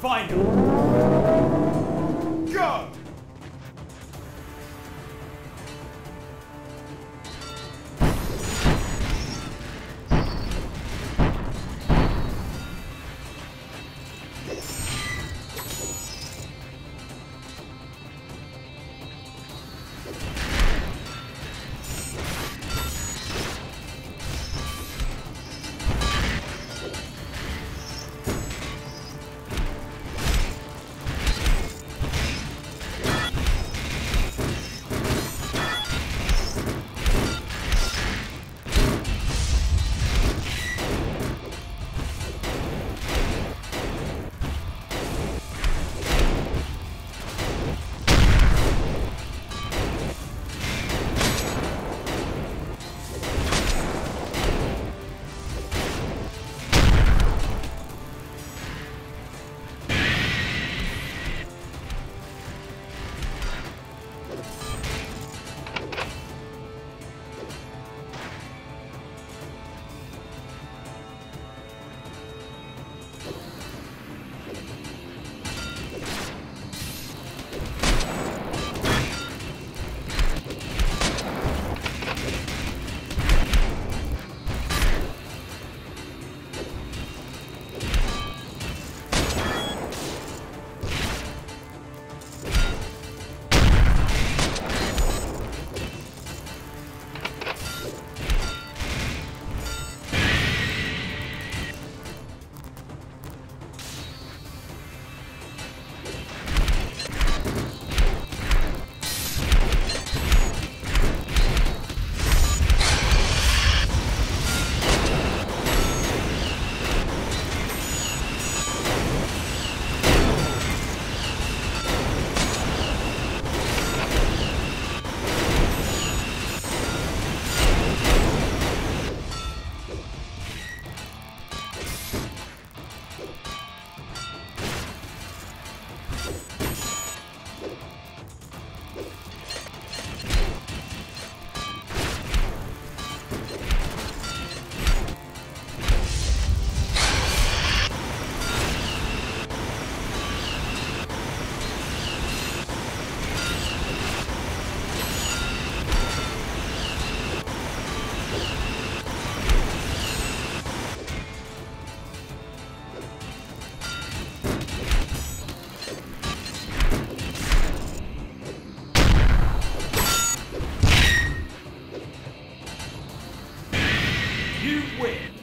Find them. You win.